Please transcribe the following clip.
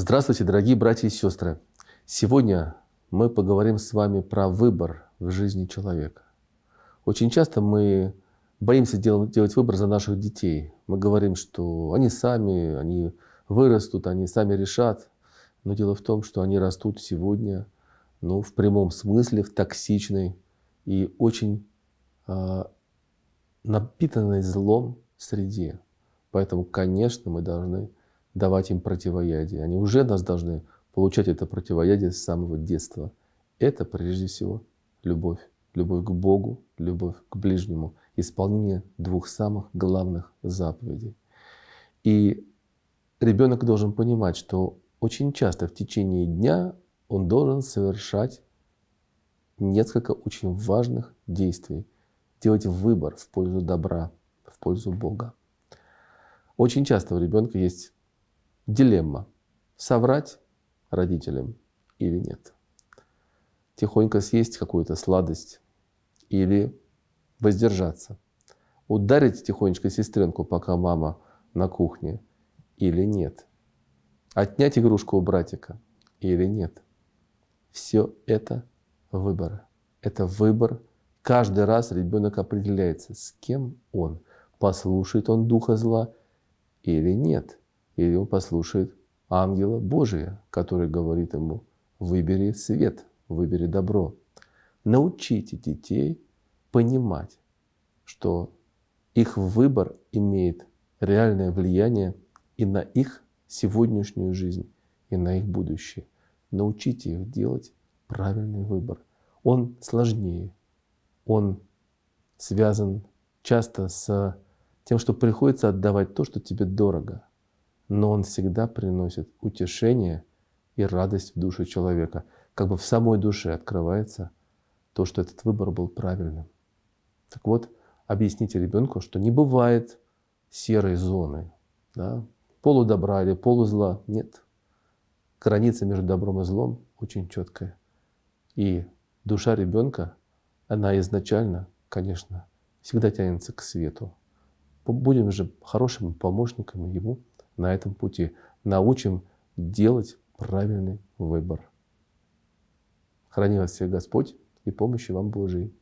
Здравствуйте, дорогие братья и сестры! Сегодня мы поговорим с вами про выбор в жизни человека. Очень часто мы боимся делать, делать выбор за наших детей. Мы говорим, что они сами, они вырастут, они сами решат. Но дело в том, что они растут сегодня ну, в прямом смысле, в токсичной и очень э, напитанной злом среде. Поэтому, конечно, мы должны давать им противоядие. Они уже нас должны получать это противоядие с самого детства. Это прежде всего любовь. Любовь к Богу, любовь к ближнему. Исполнение двух самых главных заповедей. И ребенок должен понимать, что очень часто в течение дня он должен совершать несколько очень важных действий. Делать выбор в пользу добра, в пользу Бога. Очень часто у ребенка есть дилемма. Соврать родителям или нет. Тихонько съесть какую-то сладость или воздержаться. Ударить тихонечко сестренку, пока мама на кухне или нет. Отнять игрушку у братика или нет. Все это выборы. Это выбор. Каждый раз ребенок определяется, с кем он. Послушает он духа зла или нет или он послушает ангела Божия, который говорит ему, выбери свет, выбери добро. Научите детей понимать, что их выбор имеет реальное влияние и на их сегодняшнюю жизнь, и на их будущее. Научите их делать правильный выбор. Он сложнее, он связан часто с тем, что приходится отдавать то, что тебе дорого – но он всегда приносит утешение и радость в душу человека. Как бы в самой душе открывается то, что этот выбор был правильным. Так вот, объясните ребенку, что не бывает серой зоны, да? полудобра или полузла. Нет. Граница между добром и злом очень четкая. И душа ребенка, она изначально, конечно, всегда тянется к свету. Будем же хорошими помощниками ему на этом пути. Научим делать правильный выбор. Храни вас всех Господь и помощи вам Божией.